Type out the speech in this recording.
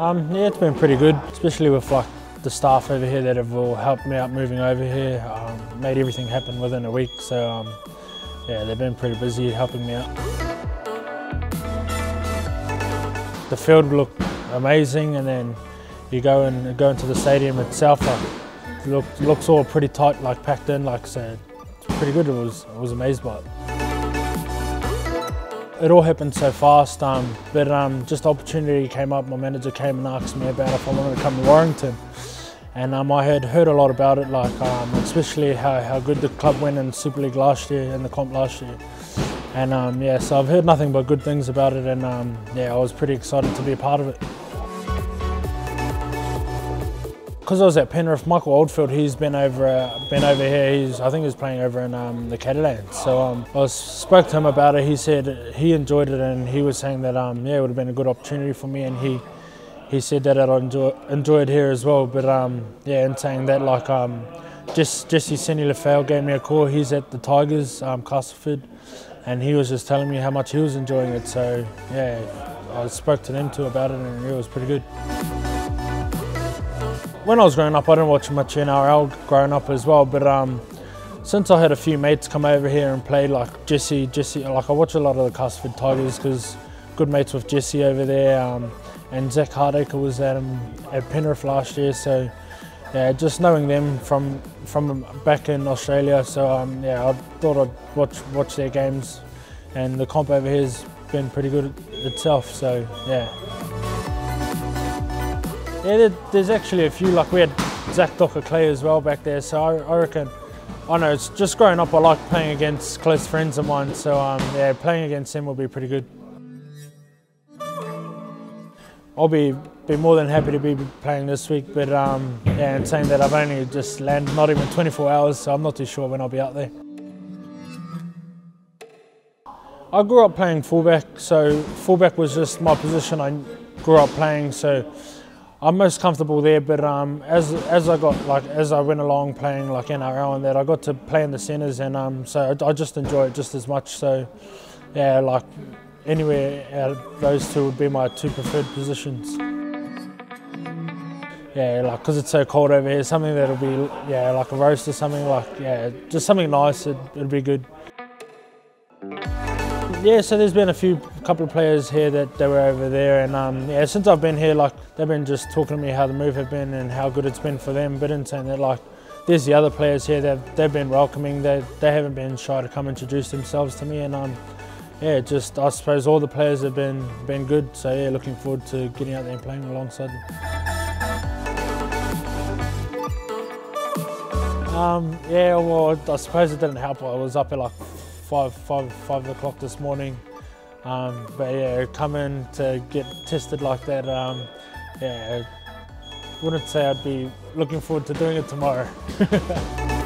Um, yeah, it's been pretty good, especially with like the staff over here that have all helped me out moving over here, um, made everything happen within a week. So um, yeah, they've been pretty busy helping me out. The field looked amazing, and then you go and go into the stadium itself. Like, look, looks all pretty tight, like packed in. Like so, it's pretty good. It was, I was amazed by it it all happened so fast, um, but um, just opportunity came up. My manager came and asked me about if I wanted to come to Warrington. And um, I had heard a lot about it, like um, especially how, how good the club went in Super League last year and the comp last year. And um, yeah, so I've heard nothing but good things about it, and um, yeah, I was pretty excited to be a part of it. Because I was at Penrith, Michael Oldfield, he's been over uh, been over here. He's I think he's playing over in um, the Catalans. So um, I was, spoke to him about it. He said he enjoyed it, and he was saying that um, yeah, it would have been a good opportunity for me. And he he said that I'd enjoy, enjoy it here as well. But um, yeah, and saying that like um, just Jesse Sene-Lefao gave me a call. He's at the Tigers, um, Castleford, and he was just telling me how much he was enjoying it. So yeah, I spoke to them too about it, and it was pretty good. When I was growing up, I didn't watch much NRL growing up as well, but um, since I had a few mates come over here and play, like Jesse, Jesse, like I watch a lot of the Castleford Tigers because good mates with Jesse over there, um, and Zach Hardacre was at um, at Penrith last year, so yeah, just knowing them from from back in Australia, so um, yeah, I thought I'd watch watch their games, and the comp over here has been pretty good itself, so yeah. Yeah, there's actually a few, like we had Zach Docker Clay as well back there, so I, I reckon, I know, it's just growing up I like playing against close friends of mine, so um, yeah, playing against them will be pretty good. I'll be, be more than happy to be playing this week, but um, yeah, and saying that I've only just landed not even 24 hours, so I'm not too sure when I'll be out there. I grew up playing fullback, so fullback was just my position I grew up playing, so I'm most comfortable there, but um, as as I got like as I went along playing like NRL and that, I got to play in the centres, and um, so I, I, just enjoy it just as much. So yeah, like anywhere out of those two would be my two preferred positions. Yeah, like because it's so cold over here, something that'll be yeah like a roast or something like yeah, just something nice. It, it'd be good. Yeah, so there's been a few couple of players here that they were over there, and um, yeah, since I've been here, like they've been just talking to me how the move have been and how good it's been for them. But in saying that, like there's the other players here that they've been welcoming. They they haven't been shy to come introduce themselves to me, and um, yeah, just I suppose all the players have been been good. So yeah, looking forward to getting out there and playing alongside them. Um, yeah, well, I suppose it didn't help. I was up at like five, five, five o'clock this morning. Um, but yeah, come in to get tested like that, um, yeah, wouldn't say I'd be looking forward to doing it tomorrow.